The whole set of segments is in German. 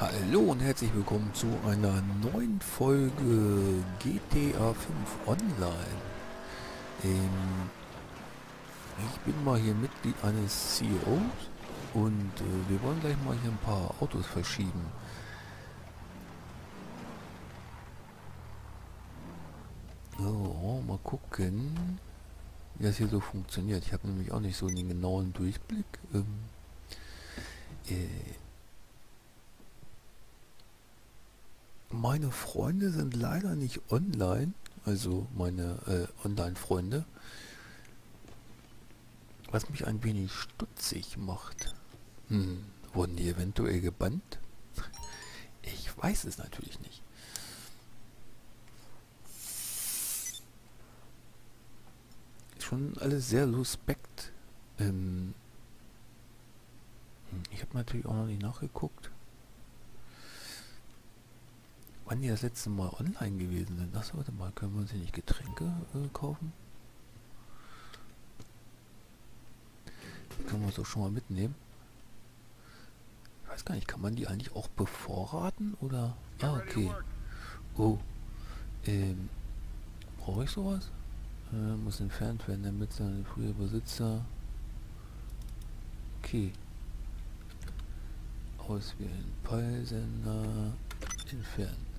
Hallo und herzlich willkommen zu einer neuen Folge GTA 5 Online. Ähm, ich bin mal hier Mitglied eines CEOs und äh, wir wollen gleich mal hier ein paar Autos verschieben. So, mal gucken, wie das hier so funktioniert. Ich habe nämlich auch nicht so den genauen Durchblick. Ähm, äh, meine Freunde sind leider nicht online, also meine äh, Online-Freunde, was mich ein wenig stutzig macht. Hm, wurden die eventuell gebannt? Ich weiß es natürlich nicht. Schon alles sehr suspekt. Ähm, hm, ich habe natürlich auch noch nicht nachgeguckt wann die das letzte Mal online gewesen sind. Das warte mal, können wir uns hier nicht Getränke äh, kaufen? Die können wir doch schon mal mitnehmen. Ich weiß gar nicht, kann man die eigentlich auch bevorraten oder? Ah, okay. Oh. Ähm. Brauche ich sowas? Äh, muss entfernt werden, damit seine frühe Besitzer. Okay. Auswählen. Peilsender. Entfernen.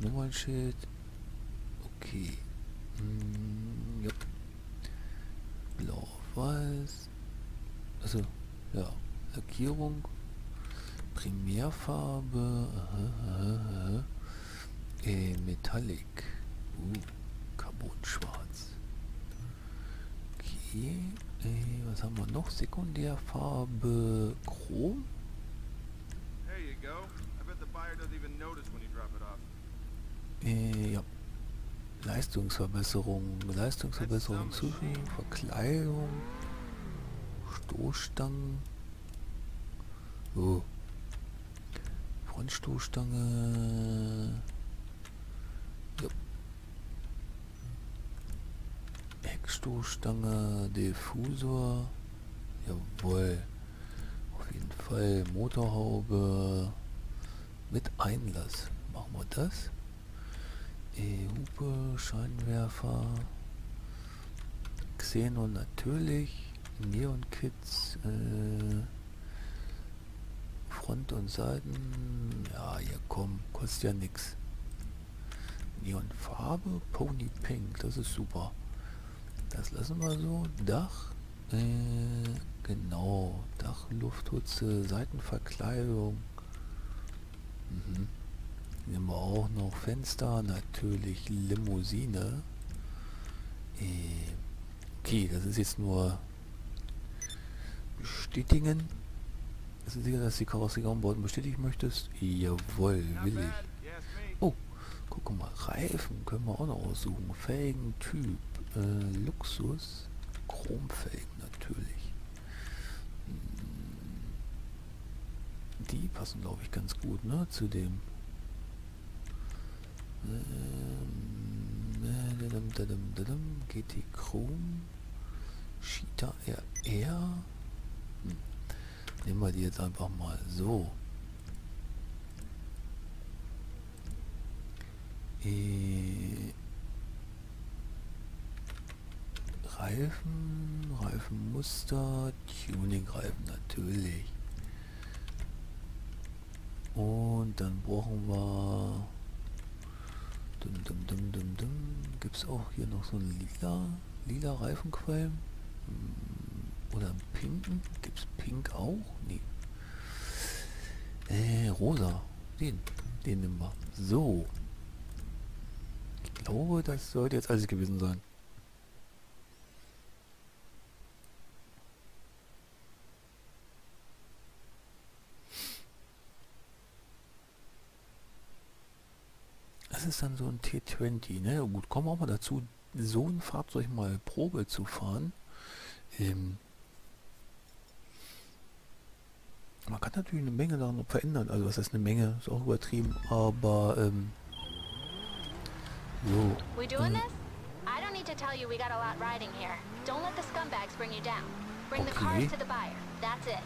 Nummernschild. Okay. Hm, ja. Blau, weiß. Also, ja. Lackierung. Primärfarbe. Äh, Metallic. Uh, Carbon-Schwarz. Okay. Äh, was haben wir noch? Sekundärfarbe. Chrom. There you go. I bet the buyer doesn't even notice when you drop it off. Äh, ja. Leistungsverbesserung, Leistungsverbesserung zufügen, Verkleidung, Stoßstangen. Oh. Frontstoßstange. Ja. Heckstoßstange, Diffusor. Jawohl. Auf jeden Fall Motorhaube mit Einlass. Machen wir das. E-Hupe, Scheinwerfer, Xenon natürlich, Neon-Kits, äh, Front und Seiten, ja, hier komm, kostet ja nix. Neonfarbe, Pony Pink, das ist super. Das lassen wir so. Dach, äh, genau, Dach, Lufthutze, Seitenverkleidung. Mhm. Nehmen wir auch noch Fenster, natürlich Limousine. Äh, okay, das ist jetzt nur bestätigen. Ist du sicher, dass die Karosserieumbauten bestätigen möchtest? Jawohl, will ich. Oh, guck mal, Reifen können wir auch noch aussuchen. Felgen, Typ, äh, Luxus, Chromfelgen natürlich. Hm, die passen, glaube ich, ganz gut, ne, zu dem GT Chrome. Cheetah RR hm. nehmen wir die jetzt einfach mal so. E Reifen Reifenmuster Tuning-Reifen natürlich. Und dann brauchen wir Dum, dum, dum, dum, dum. Gibt es auch hier noch so einen lila, lila Reifenqualm? Hm, oder einen pinken? Gibt es pink auch? Nee. Äh, rosa. Den, den nehmen wir. So. Ich glaube, das sollte jetzt alles gewesen sein. Ist dann so ein T20. Ne? Gut, kommen wir auch mal dazu, so ein Fahrzeug mal Probe zu fahren. Ähm, man kann natürlich eine Menge daran verändern. Also was heißt eine Menge? Ist auch übertrieben. Aber ähm, so. We doing this? I don't need to tell you we got a lot riding here. Don't let the scumbags bring you down. Bring the cars to the buyer. That's it.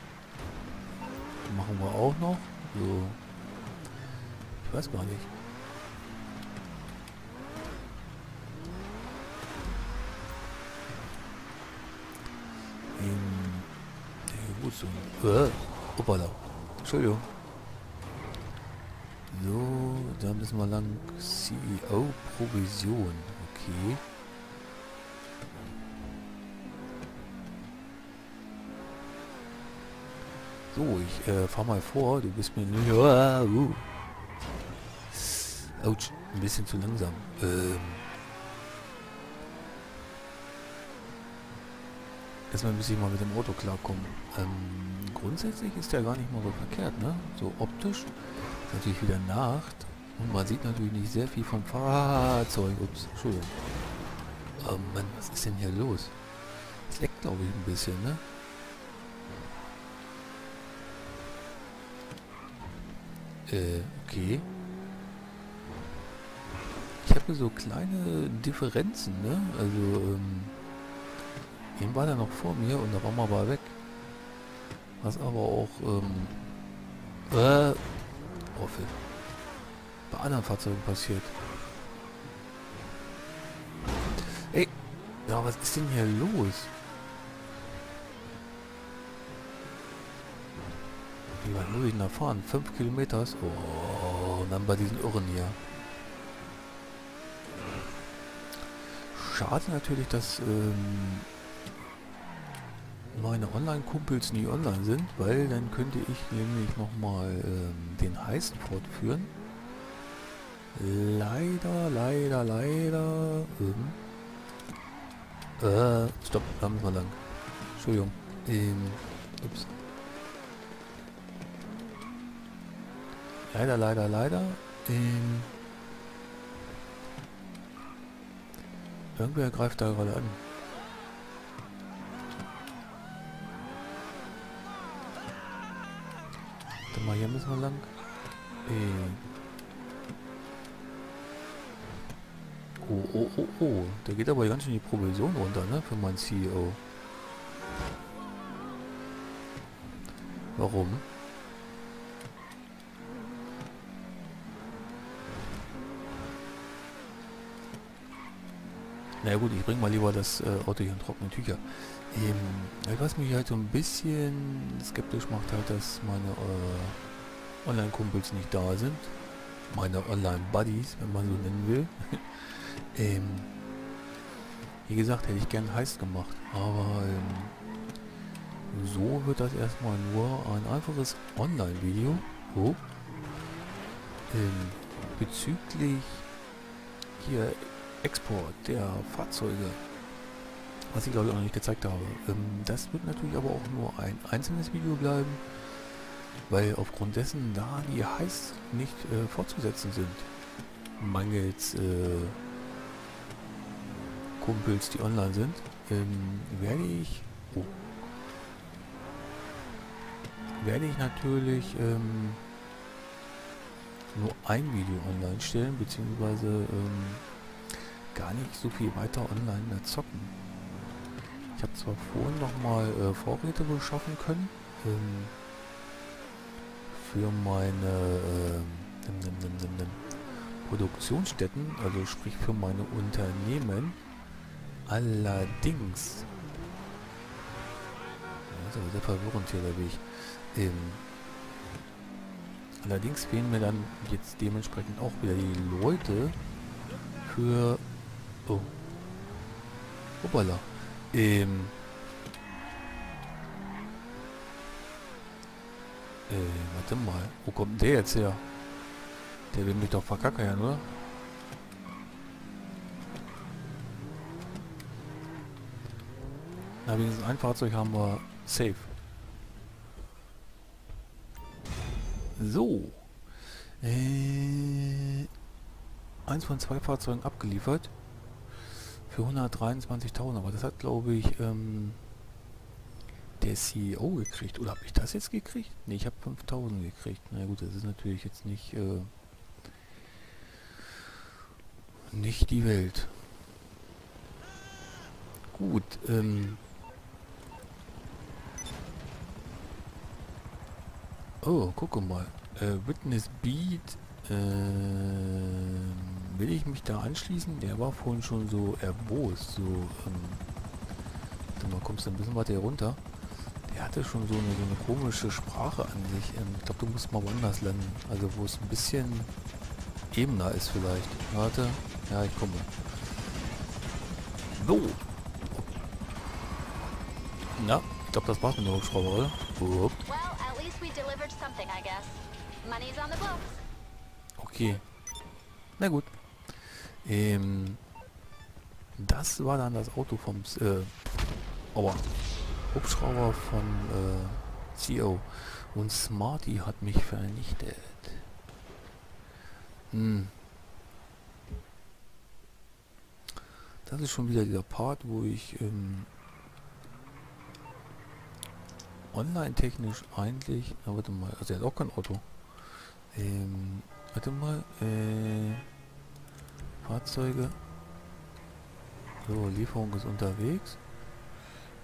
Machen wir auch noch. So. Ich weiß gar nicht. Ein... Äh, hoppala. Entschuldigung. So, da müssen wir lang. CEO Provision. Okay. So, ich äh, fahr mal vor. Du bist mir... Ja, uh. Ein bisschen zu langsam. Ähm. Erstmal muss ich mal mit dem Auto klarkommen. Ähm, grundsätzlich ist der gar nicht mal so verkehrt, ne? So optisch. Natürlich wieder Nacht. Und man sieht natürlich nicht sehr viel vom Fahrzeug. Ups, Entschuldigung. Oh Mann, was ist denn hier los? Es leckt, glaube ich, ein bisschen, ne? Äh, okay. Ich habe so kleine Differenzen, ne? Also, ähm, eben war der noch vor mir und da war man aber weg. Was aber auch, ähm, äh, oh, bei anderen Fahrzeugen passiert. Ey, ja, was ist denn hier los? Wie weit muss ich denn da fahren? Fünf Kilometer? Oh, und dann bei diesen Irren hier. Schade natürlich, dass ähm, meine Online-Kumpels nie online sind, weil dann könnte ich nämlich nochmal ähm, den Heist fortführen. Leider, leider, leider. Ähm, äh, stopp, da müssen wir lang. Entschuldigung. Ähm, ups. Leider, leider, leider. Ähm, irgendwer greift da gerade an. Dann mal hier müssen wir lang. Ähm. Oh, oh, oh, oh. Da geht aber ganz schön die Provision runter, ne? Für meinen CEO. Warum? Na gut, ich bringe mal lieber das äh, Auto hier in trockene Tücher. Ähm, was mich halt so ein bisschen skeptisch macht, halt, dass meine äh, Online-Kumpels nicht da sind. Meine Online-Buddies, wenn man so nennen will. ähm, wie gesagt, hätte ich gern heiß gemacht, aber ähm, so wird das erstmal nur ein einfaches Online-Video oh, ähm, bezüglich hier Export der Fahrzeuge, was ich glaube ich auch noch nicht gezeigt habe. Ähm, das wird natürlich aber auch nur ein einzelnes Video bleiben, weil aufgrund dessen, da die heiß nicht äh, fortzusetzen sind, mangels äh, Kumpels, die online sind, ähm, werde ich oh, werde ich natürlich ähm, nur ein Video online stellen, beziehungsweise ähm, gar nicht so viel weiter online mehr zocken. Ich habe zwar vorhin nochmal äh, Vorräte beschaffen können ähm, für meine äh, Produktionsstätten, also sprich für meine Unternehmen. Allerdings, das ist aber sehr verwirrend hier der Weg. Ähm, allerdings fehlen mir dann jetzt dementsprechend auch wieder die Leute für Oh. Hoppala. Ähm. Äh, warte mal. Wo kommt der jetzt her? Der will mich doch verkackern, oder? Na, wenigstens ein Fahrzeug haben wir safe. So. Äh, eins von zwei Fahrzeugen abgeliefert. Für 123.000, aber das hat glaube ich ähm, der CEO gekriegt. Oder habe ich das jetzt gekriegt? Ne, ich habe 5.000 gekriegt. Na gut, das ist natürlich jetzt nicht äh, nicht die Welt. Gut, ähm, Oh, guck mal. Äh, Witness Beat Ähm, will ich mich da anschließen? Der war vorhin schon so erbost. So, ähm, mal, kommst du ein bisschen weiter hier runter? Der hatte schon so eine, so eine komische Sprache an sich. Ähm, ich glaube, du musst mal woanders landen. Also wo es ein bisschen ebener ist vielleicht. Warte. Ja, ich komme. So. Na, ich glaube, das war's mit der Hubschrauber, oder? Upp. Okay. Na gut. Ähm, das war dann das Auto vom äh, Aua. Hubschrauber von äh, CEO. Und Smarty hat mich vernichtet. Hm. Das ist schon wieder dieser Part, wo ich ähm, online-technisch eigentlich... Na, warte mal, also er hat auch kein Auto. Ähm, warte mal, äh, Fahrzeuge. So, Lieferung ist unterwegs.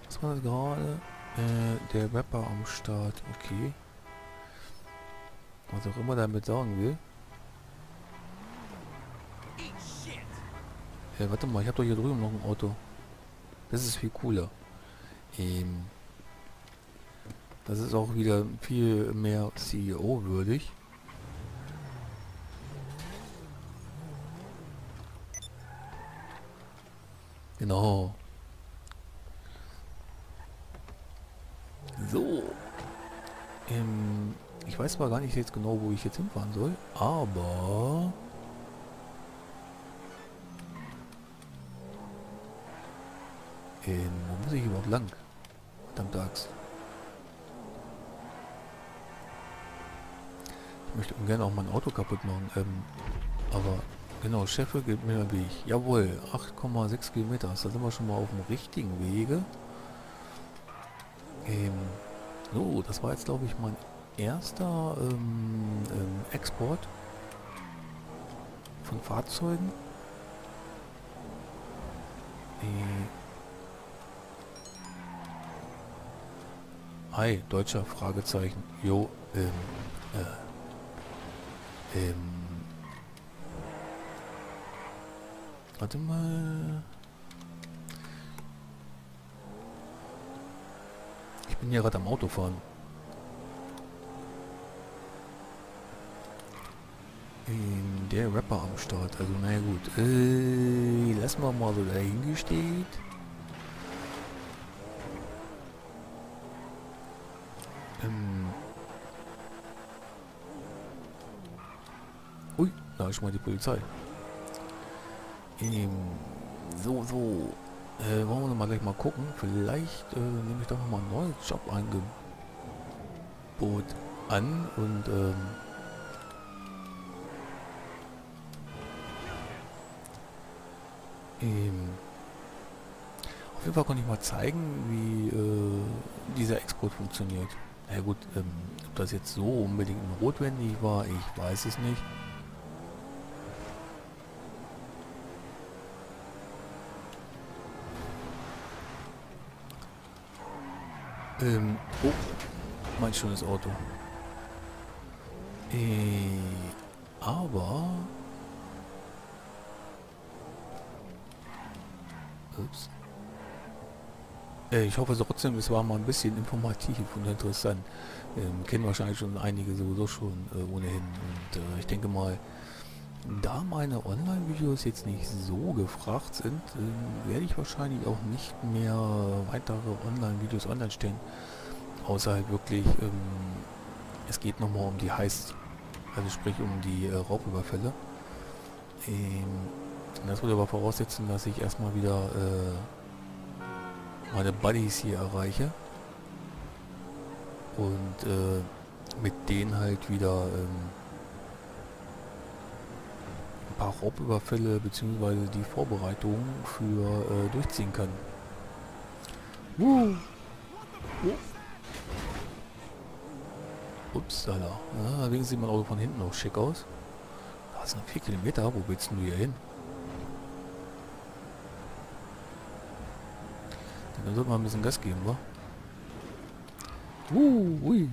Was war das gerade? Äh, der Rapper am Start. Okay. Was auch immer er damit sagen will. Äh, warte mal, ich habe doch hier drüben noch ein Auto. Das ist viel cooler. Ähm, das ist auch wieder viel mehr CEO-würdig. Genau. So. Ähm, ich weiß zwar gar nicht jetzt genau, wo ich jetzt hinfahren soll, aber... Ähm, wo muss ich überhaupt lang? Verdammt Axt. Ich möchte ungern auch mein Auto kaputt machen, ähm, aber Genau, Scheffe gibt mir den Weg. Jawohl, 8,6 Kilometer. Da sind wir schon mal auf dem richtigen Wege. Ähm, so, das war jetzt glaube ich mein erster ähm, ähm, Export von Fahrzeugen. Äh, Hi, deutscher Fragezeichen. Jo, ähm, äh, ähm, Warte mal. Ich bin ja gerade am Autofahren. Der Rapper am Start. Also naja gut. Äh, lassen wir mal so dahingestellt. Ähm. Ui, da ist mal die Polizei. Ähm, so, so. Äh, wollen wir mal gleich mal gucken. Vielleicht äh, nehme ich doch mal ein neues Jobangebot an und ähm, ähm, auf jeden Fall konnte ich mal zeigen, wie äh, dieser Export funktioniert. Na ja, gut, ähm, ob das jetzt so unbedingt notwendig war, ich weiß es nicht. Ähm, oh, mein schönes Auto. Äh, aber... Ups. Äh, ich hoffe trotzdem, es war mal ein bisschen informativ und interessant. Ähm, kennen wahrscheinlich schon einige sowieso schon äh, ohnehin. Und äh, ich denke mal, da meine Online-Videos jetzt nicht so gefragt sind, äh, werde ich wahrscheinlich auch nicht mehr weitere Online-Videos online stellen. Außer halt wirklich, ähm, es geht nochmal um die Heiß, also sprich um die äh, Raubüberfälle. Ähm, das würde aber voraussetzen, dass ich erstmal wieder äh, meine Buddies hier erreiche. Und äh, mit denen halt wieder ähm, paar Raubüberfälle bzw. die Vorbereitungen für äh, durchziehen kann. Uh. Oh. Upsala. Ja, deswegen sieht mein Auto von hinten auch schick aus. Das sind 4 Kilometer. Wo willst du hier hin? Dann sollte man ein bisschen Gas geben, wa? Uh, ui.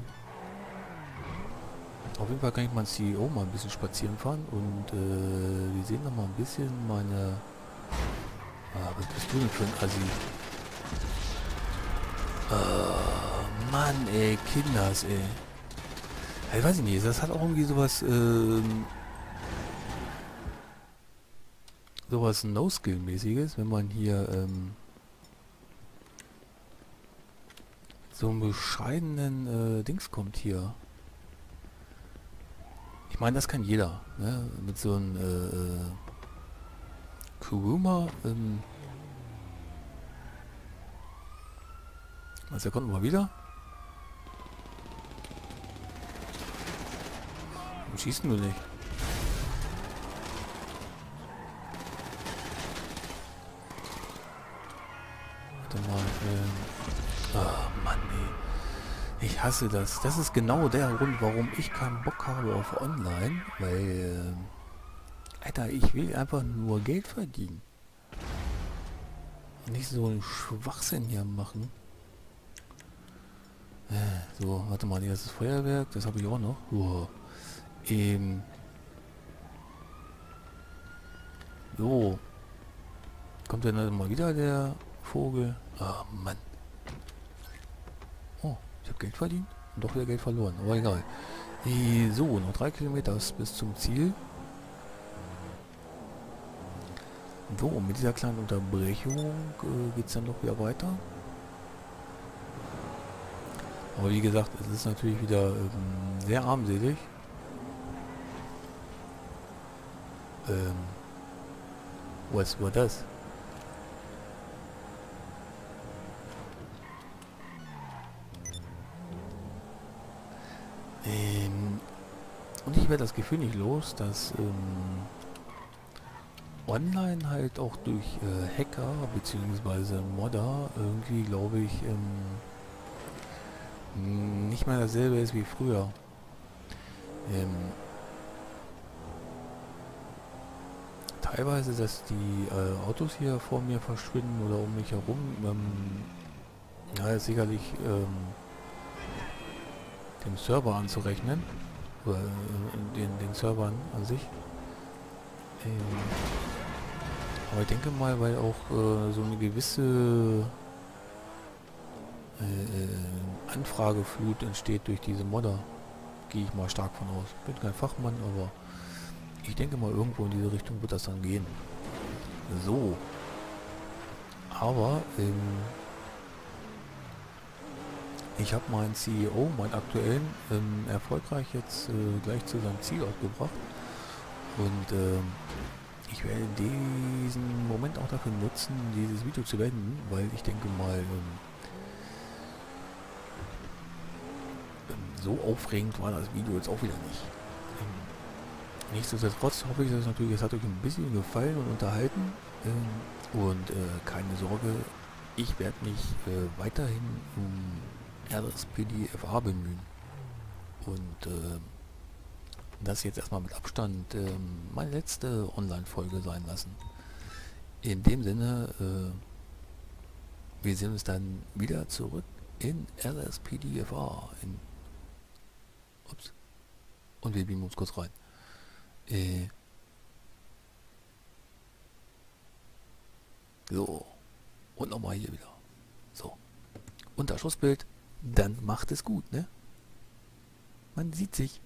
Auf jeden Fall kann ich mein CEO mal ein bisschen spazieren fahren und äh, wir sehen noch mal ein bisschen meine... Ah, was bist du denn für ein Assi? Oh, Mann, ey, Kinders, ey. Ich weiß ich nicht, das hat auch irgendwie sowas, ähm, sowas No-Skill-mäßiges, wenn man hier, ähm, so einen bescheidenen äh, Dings kommt hier. Ich meine, das kann jeder, ne? Mit so einem äh, äh, Kuruma, ähm, also kommt mal wieder. Warum schießt du nicht? Warte mal, ähm. Oh Mann, ey. Ich hasse das. Das ist genau der Grund, warum ich keinen Bock habe auf Online. Weil, äh, Alter, ich will einfach nur Geld verdienen. Nicht so einen Schwachsinn hier machen. Äh, so, warte mal, das ist Feuerwerk, das habe ich auch noch. Uah. Ähm. So. Kommt dann mal wieder der Vogel? Ah, Mann. Ich habe Geld verdient und doch wieder Geld verloren. Aber egal. Äh, so, noch drei Kilometer bis zum Ziel. So, mit dieser kleinen Unterbrechung äh, geht es dann noch wieder weiter. Aber wie gesagt, es ist natürlich wieder ähm, sehr armselig. Ähm, was war das? Ähm, und ich werde das Gefühl nicht los, dass ähm, online halt auch durch äh, Hacker bzw. Modder irgendwie, glaube ich, ähm, nicht mehr dasselbe ist wie früher. Ähm, teilweise, dass die äh, Autos hier vor mir verschwinden oder um mich herum, ähm, ja, ist sicherlich ähm, dem Server anzurechnen. Oder äh, den, den Servern an sich. Ähm, aber ich denke mal, weil auch äh, so eine gewisse äh, äh, Anfrageflut entsteht durch diese Modder. Gehe ich mal stark von aus. Bin kein Fachmann, aber ich denke mal irgendwo in diese Richtung wird das dann gehen. So. Aber ähm, ich habe meinen CEO, meinen aktuellen, ähm, erfolgreich jetzt äh, gleich zu seinem Zielort gebracht. Und ähm, ich werde diesen Moment auch dafür nutzen, dieses Video zu beenden, weil ich denke mal, ähm, so aufregend war das Video jetzt auch wieder nicht. Ähm, nichtsdestotrotz hoffe ich, dass natürlich, es hat euch ein bisschen gefallen und unterhalten. Ähm, und äh, keine Sorge, ich werde mich äh, weiterhin um RSPDFA bemühen. Und äh, das jetzt erstmal mit Abstand äh, meine letzte Online-Folge sein lassen. In dem Sinne, äh, wir sehen uns dann wieder zurück in LSPDFA, in Ups. Und wir beamen uns kurz rein. Äh. So. Und nochmal hier wieder. So. Unterschussbild. Dann macht es gut, ne? Man sieht sich.